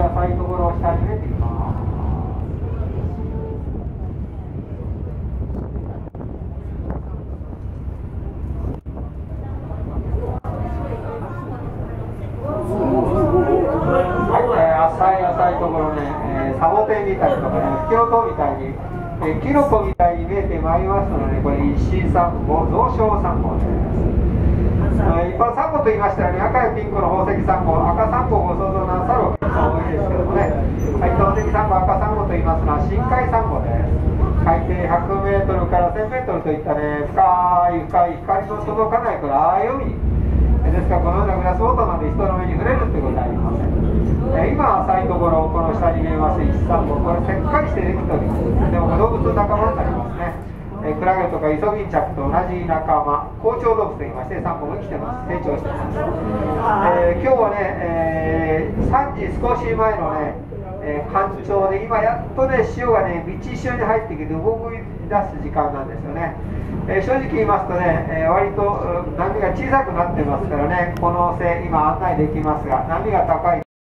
浅いところを下に入れていきます、キ、ノコみたいに見えてまいります。ので、これ石井サンゴ、増床サンゴです。一般サンゴと言いましたらね、赤やピンクの宝石サンゴ、赤サンますのは深海サンゴです。海底100メートルから1000メートルといったね、深い深い光の届かない暗い海。ですからこのようなグラスウォーターなんで人の目に触れるってことはありません、え今浅いところこの下に見えます石サンゴこれせっかりしてできておりますでも動物の仲間になりますね、えクラゲとかイソギンチャクと同じ仲間好調動物と言いましてサンゴも生きてます成長してます、えー今日はね、えー3時少し前のねえー干潮で今やっとね潮がね道潮に入ってきて動き出す時間なんですよね、えー正直言いますとね、えー割と波が小さくなってますからねこの線今案内できますが波が高い